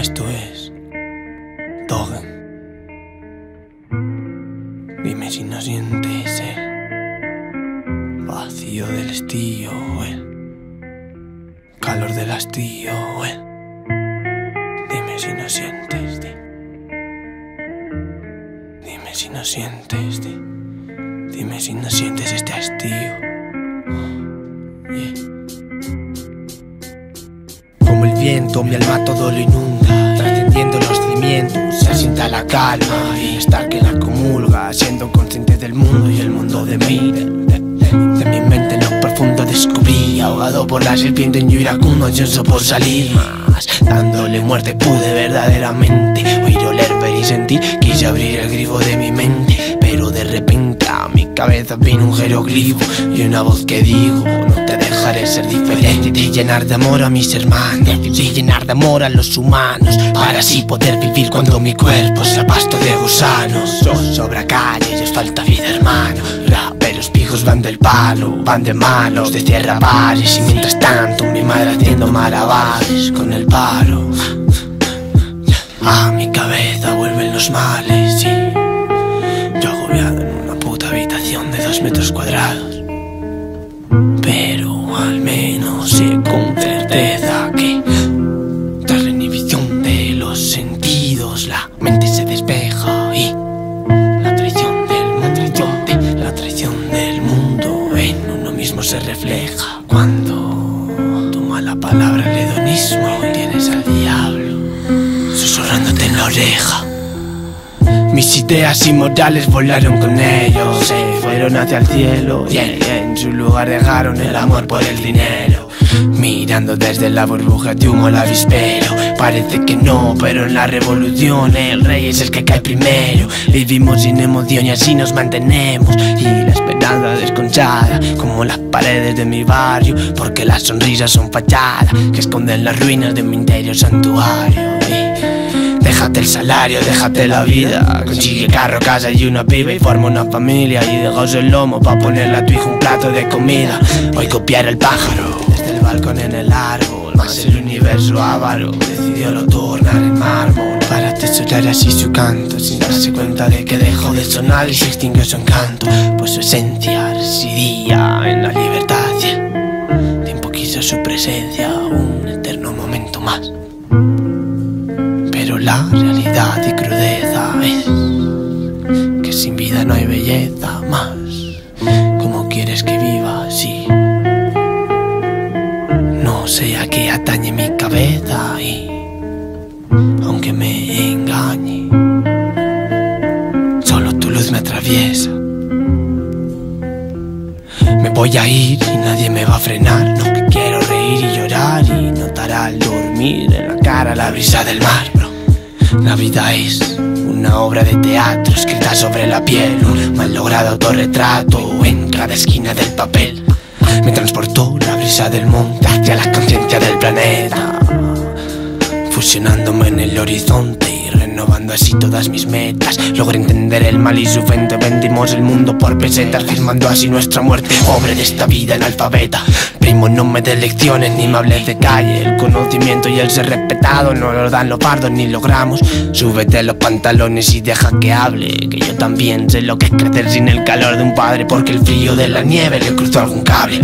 Esto es Dogen. Dime si no sientes el vacío del estío el calor del hastío el Dime si no sientes, di. Dime si no sientes, di. Dime si no sientes este hastío. Yeah. Como el viento, mi alma todo lo inunda, se asienta la calma y estar que la comulga, siendo consciente del mundo y el mundo de mí. De, de- mi mente en lo profundo descubrí, ahogado por la serpiente en yo iracundo, ansioso por salir más. Dándole muerte pude verdaderamente oír, oler, ver y sentir. Quise abrir el grifo de mi mente, pero de repente cabeza vino un jeroglifo y una voz que dijo: No te dejaré ser diferente. De llenar de amor a mis hermanos, de llenar de amor a los humanos, para así poder vivir cuando mi cuerpo sea pasto de gusanos. So- Sobra calle y os falta vida, hermano. Raperos pijos van del palo, van de malos, de tierra bares. Y mientras tanto, mi madre haciendo malabares con el palo. A mi cabeza vuelven los males, y metros cuadrados. Pero al menos sé con certeza que tras la inhibición de los sentidos la mente se despeja y la traición del mundo, la traición del mundo en uno mismo se refleja cuando toma la palabra el hedonismo tienes al diablo susurrándote en la oreja. Mis ideas inmorales volaron con ellos, se fueron hacia el cielo y en, su lugar dejaron el amor por el dinero. Mirando desde la burbuja de humo el avispero Parece que no, pero en la revolución el rey es el que cae primero Vivimos sin emoción y así nos mantenemos Y la esperanza desconchada Como las paredes de mi barrio Porque las sonrisas son fachadas Que esconden las ruinas de mi interior santuario Y Déjate el salario, déjate la vida. Consigue carro, casa y una piba Y forma una familia. Y dejas el lomo Pa' ponerle a tu hijo un plato de comida. Hoy copiar el pájaro Desde el balcón en el árbol. Más el universo avaro Decidió lo tornar en mármol. Para atesorar así su canto Sin darse cuenta de que dejó de sonar Y se extinguió su encanto. Pues su esencia residía en la libertad. Y el tiempo quiso su presencia Un eterno momento más la realidad y crudeza es que sin vida no hay belleza más. ¿Cómo quieres que viva así? No sé a qué atañe mi cabeza y aunque me engañe, solo tu luz me atraviesa. Me voy a ir y nadie me va a frenar. No que quiero reír y llorar y notar al dormir en la cara la brisa del mar, bro. La vida es una obra de teatro escrita sobre la piel, un mal logrado autorretrato en cada esquina del papel. Me transportó la brisa del monte hacia la conciencia del planeta, fusionándome en el horizonte y renovando así todas mis metas. Logré entender el mal y su fuente, vendimos el mundo por pesetas, firmando así nuestra muerte. Pobre de esta vida analfabeta, primo, no me des lecciones ni me hables de calle. El conocimiento y el ser respetado no lo dan los pardos ni logramos. Súbete los pantalones y deja que hable, que yo también sé lo que es crecer sin el calor de un padre, porque el frío de la nieve le cruzó algún cable.